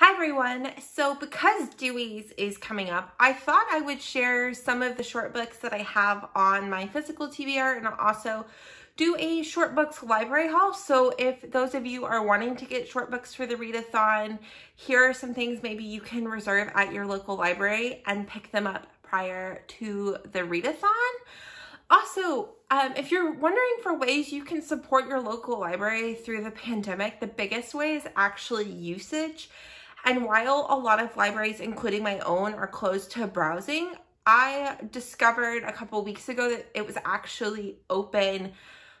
Hi everyone. So because Dewey's is coming up, I thought I would share some of the short books that I have on my physical TBR and I'll also do a short books library haul. So if those of you are wanting to get short books for the readathon, here are some things maybe you can reserve at your local library and pick them up prior to the readathon. Also, um, if you're wondering for ways you can support your local library through the pandemic, the biggest way is actually usage. And while a lot of libraries, including my own, are closed to browsing, I discovered a couple weeks ago that it was actually open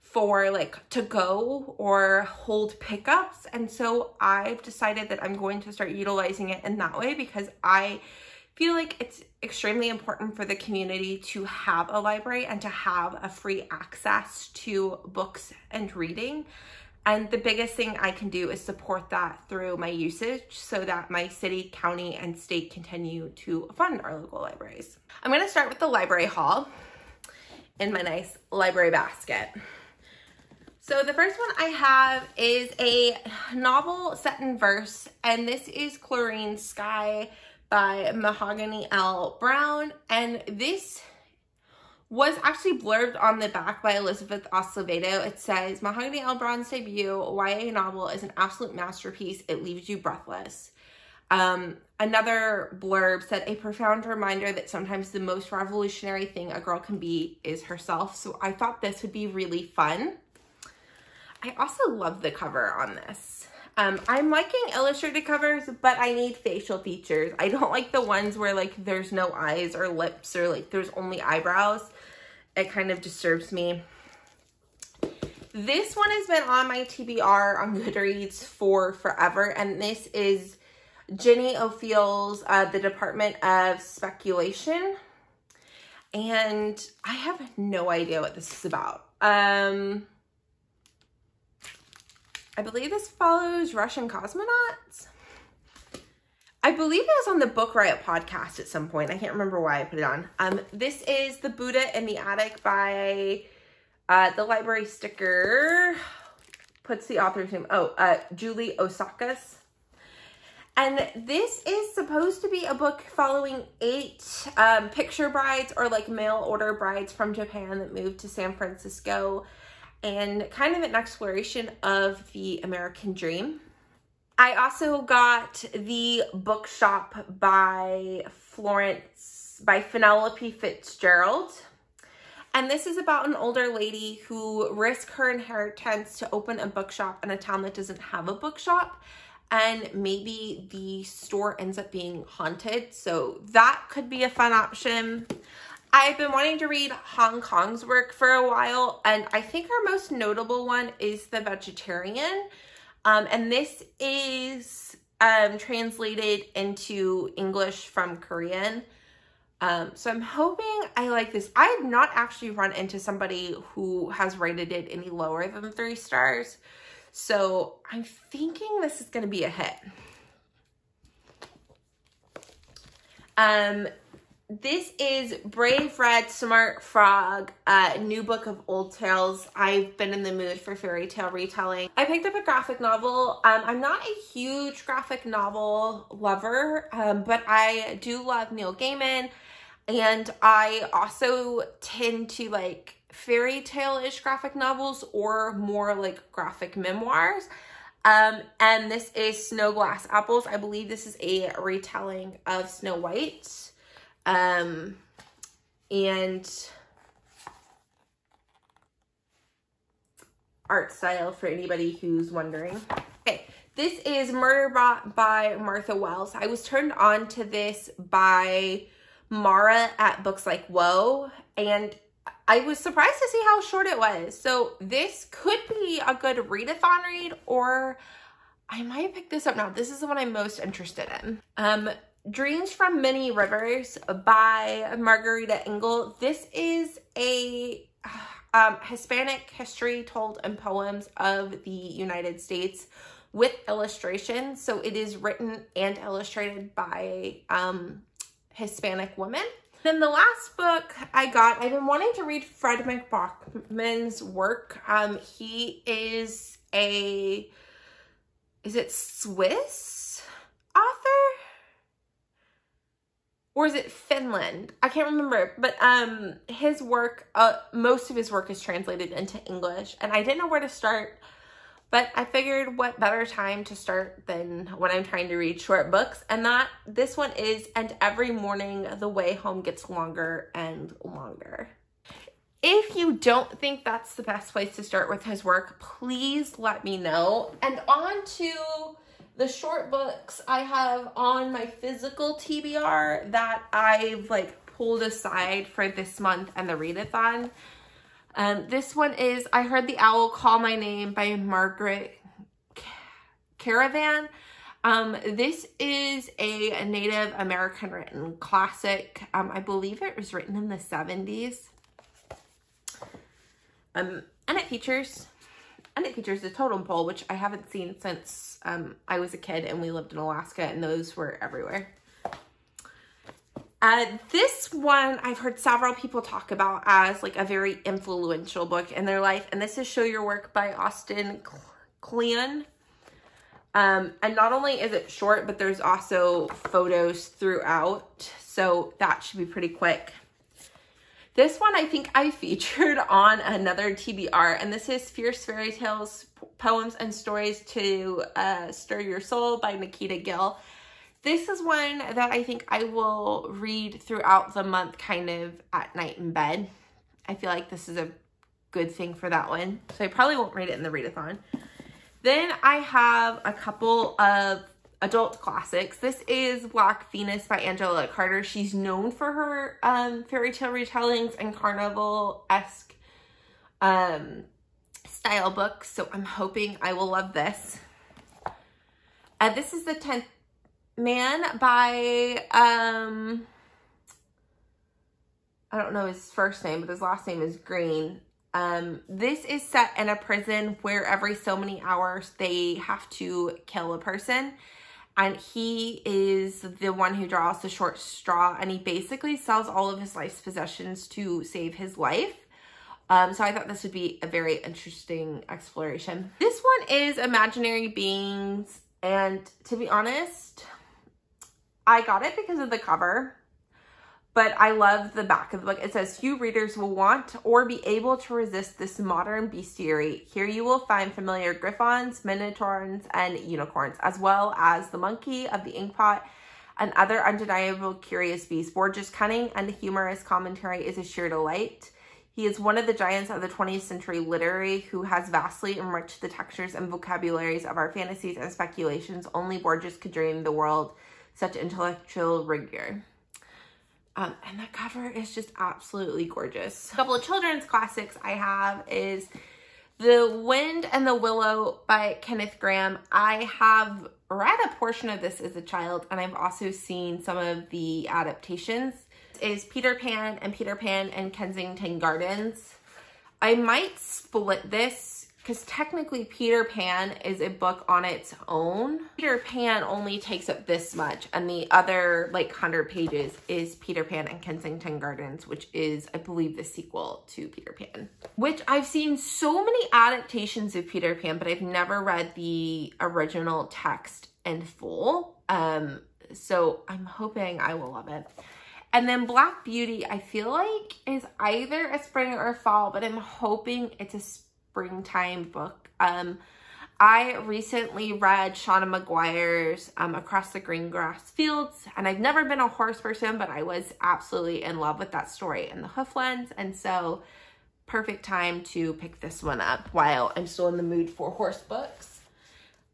for like to go or hold pickups. And so I've decided that I'm going to start utilizing it in that way because I feel like it's extremely important for the community to have a library and to have a free access to books and reading. And the biggest thing I can do is support that through my usage so that my city, county, and state continue to fund our local libraries. I'm gonna start with the library haul in my nice library basket. So the first one I have is a novel set in verse, and this is Chlorine Sky by Mahogany L. Browne. And this was actually blurbed on the back by Elizabeth Acevedo. It says, Mahogany L. Browne's debut YA novel is an absolute masterpiece. It leaves you breathless. Um, another blurb said, a profound reminder that sometimes the most revolutionary thing a girl can be is herself. So I thought this would be really fun. I also love the cover on this. Um, I'm liking illustrated covers, but I need facial features. I don't like the ones where like there's no eyes or lips or like there's only eyebrows. It kind of disturbs me. This one has been on my TBR on Goodreads for forever, and this is Jenny Offill's uh, The Department of Speculation. And I have no idea what this is about. Um, I believe this follows Russian cosmonauts. I believe it was on the Book Riot podcast at some point. I can't remember why I put it on. Um, this is The Buddha in the Attic by uh, the library sticker. Puts the author's name. Oh, uh, Julie Otsuka's. And this is supposed to be a book following eight um, picture brides or like mail order brides from Japan that moved to San Francisco and kind of an exploration of the American dream. I also got the bookshop by Florence, by Penelope Fitzgerald. And this is about an older lady who risks her inheritance to open a bookshop in a town that doesn't have a bookshop. And maybe the store ends up being haunted. So that could be a fun option. I've been wanting to read Han Kang's work for a while, and I think her most notable one is The Vegetarian. Um, and this is um, translated into English from Korean. Um, so I'm hoping I like this. I have not actually run into somebody who has rated it any lower than three stars. So I'm thinking this is going to be a hit. Um, this is Brave Red Smart Frog, uh, new book of old tales. I've been in the mood for fairy tale retelling. I picked up a graphic novel. Um, I'm not a huge graphic novel lover, um, but I do love Neil Gaiman. And I also tend to like fairy tale-ish graphic novels or more like graphic memoirs. Um, and this is Snow Glass Apples. I believe this is a retelling of Snow White. Um, and art style for anybody who's wondering. Okay, this is Murderbot by Martha Wells. I was turned on to this by Mara at Books Like Whoa, and I was surprised to see how short it was. So this could be a good readathon read, or I might pick this up now. This is the one I'm most interested in. Um, Dreams from Many Rivers by Margarita Engle. This is a um, Hispanic history told in poems of the United States with illustrations. So it is written and illustrated by um, Hispanic women. Then the last book I got, I've been wanting to read Fredrik Backman's work. Um, he is a, is it Swiss? Or is it Finland? I can't remember, but um, his work, uh, most of his work is translated into English, and I didn't know where to start, but I figured what better time to start than when I'm trying to read short books, and that this one is, and every morning the way home gets longer and longer. If you don't think that's the best place to start with his work, please let me know. And on to the short books I have on my physical TBR that I've like pulled aside for this month and the readathon. Um, this one is I Heard the Owl Call My Name by Margaret Craven. Um, this is a Native American written classic. Um, I believe it was written in the 70s. Um, and it features and it features a totem pole, which I haven't seen since um, I was a kid and we lived in Alaska and those were everywhere. Uh, this one I've heard several people talk about as like a very influential book in their life. And this is Show Your Work by Austin Kleon. Um, and not only is it short, but there's also photos throughout. So that should be pretty quick. This one I think I featured on another TBR, and this is Fierce Fairy Tales, Poems and Stories to uh, Stir Your Soul by Nikita Gill. This is one that I think I will read throughout the month kind of at night in bed. I feel like this is a good thing for that one. So I probably won't read it in the readathon. Then I have a couple of adult classics. This is Black Venus by Angela Carter. She's known for her um, fairy tale retellings and carnival-esque um, style books, so I'm hoping I will love this. Uh, this is The Tenth Man by, um, I don't know his first name, but his last name is Greene. Um, this is set in a prison where every so many hours they have to kill a person and he is the one who draws the short straw and he basically sells all of his life's possessions to save his life. Um, so I thought this would be a very interesting exploration. This one is Imaginary Beings and to be honest, I got it because of the cover but I love the back of the book. It says, few readers will want or be able to resist this modern bestiary. Here you will find familiar griffons, minotaurs, and unicorns, as well as the monkey of the inkpot and other undeniable curious beasts. Borges' cunning and humorous commentary is a sheer delight. He is one of the giants of the 20th century literary who has vastly enriched the textures and vocabularies of our fantasies and speculations. Only Borges could dream the world such intellectual rigor. Um, and the cover is just absolutely gorgeous. A couple of children's classics I have is The Wind and the Willow by Kenneth Grahame. I have read a portion of this as a child and I've also seen some of the adaptations. This is Peter Pan and Peter Pan and Kensington Gardens. I might split this because technically Peter Pan is a book on its own. Peter Pan only takes up this much and the other like 100 pages is Peter Pan and Kensington Gardens, which is, I believe, the sequel to Peter Pan. Which I've seen so many adaptations of Peter Pan, but I've never read the original text in full. Um, so I'm hoping I will love it. And then Black Beauty, I feel like is either a spring or a fall, but I'm hoping it's a springtime book. Um, I recently read Seanan McGuire's um, Across the Green Grass Fields, and I've never been a horse person, but I was absolutely in love with that story in the Hooflands, and so perfect time to pick this one up while I'm still in the mood for horse books.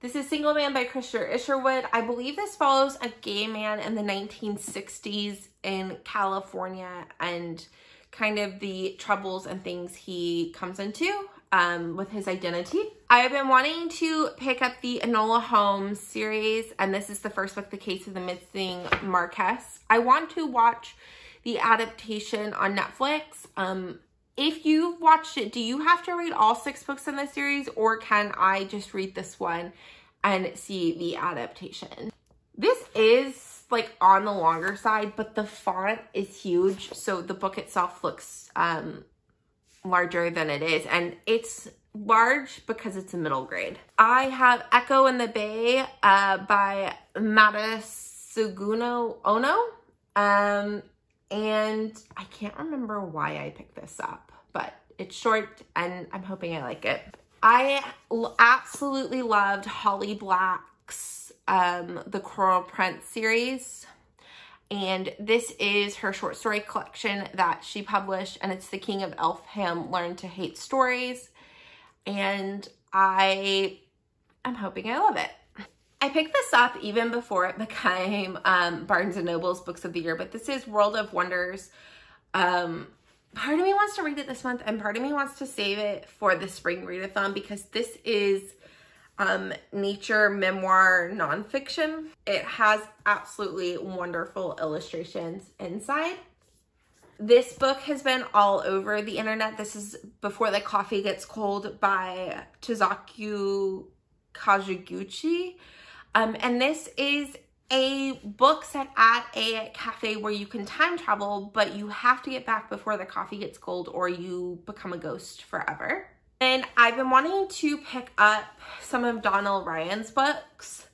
This is Single Man by Christopher Isherwood. I believe this follows a gay man in the 1960s in California and kind of the troubles and things he comes into um, with his identity. I have been wanting to pick up the Enola Holmes series, and this is the first book, The Case of the Missing Marquess. I want to watch the adaptation on Netflix. Um, if you've watched it, do you have to read all six books in the series, or can I just read this one and see the adaptation? This is like on the longer side, but the font is huge, so the book itself looks um, larger than it is. And it's large because it's a middle grade. I have Echo in the Bay uh, by Matasuguno Ono. Um, and I can't remember why I picked this up, but it's short and I'm hoping I like it. I absolutely loved Holly Black's um, The Cruel Prince series. And this is her short story collection that she published, and it's The King of Elfhame Learn to Hate Stories. And I am hoping I love it. I picked this up even before it became um, Barnes & Noble's Books of the Year, but this is World of Wonders. Um, part of me wants to read it this month and part of me wants to save it for the spring readathon because this is um, nature memoir nonfiction. It has absolutely wonderful illustrations inside. This book has been all over the internet. This is Before the Coffee Gets Cold by Chizaku Kawaguchi. Um, and this is a book set at a cafe where you can time travel, but you have to get back before the coffee gets cold or you become a ghost forever. And I've been wanting to pick up some of Donal Ryan's books.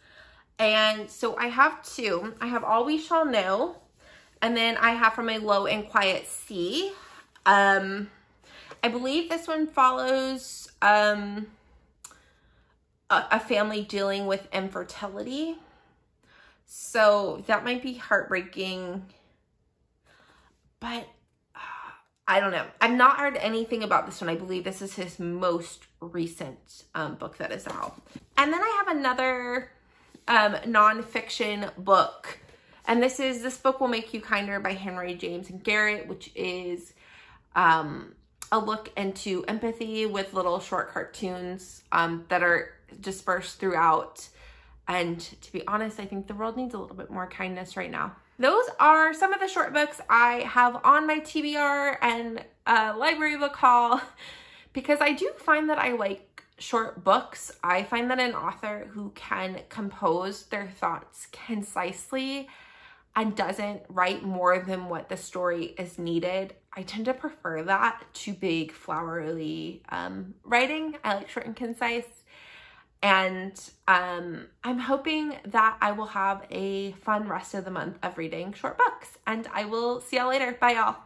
And so I have two. I have All We Shall Know. And then I have From a Low and Quiet Sea. Um, I believe this one follows um, a, a family dealing with infertility. So that might be heartbreaking. But I don't know. I've not heard anything about this one. I believe this is his most recent um, book that is out. And then I have another um, nonfiction book. And this is This Book Will Make You Kinder by Henry James and Garrett, which is um, a look into empathy with little short cartoons um, that are dispersed throughout. And to be honest, I think the world needs a little bit more kindness right now. Those are some of the short books I have on my TBR and uh, library book haul because I do find that I like short books. I find that an author who can compose their thoughts concisely and doesn't write more than what the story is needed. I tend to prefer that to big flowery um, writing. I like short and concise. And um, I'm hoping that I will have a fun rest of the month of reading short books. And I will see y'all later. Bye, y'all.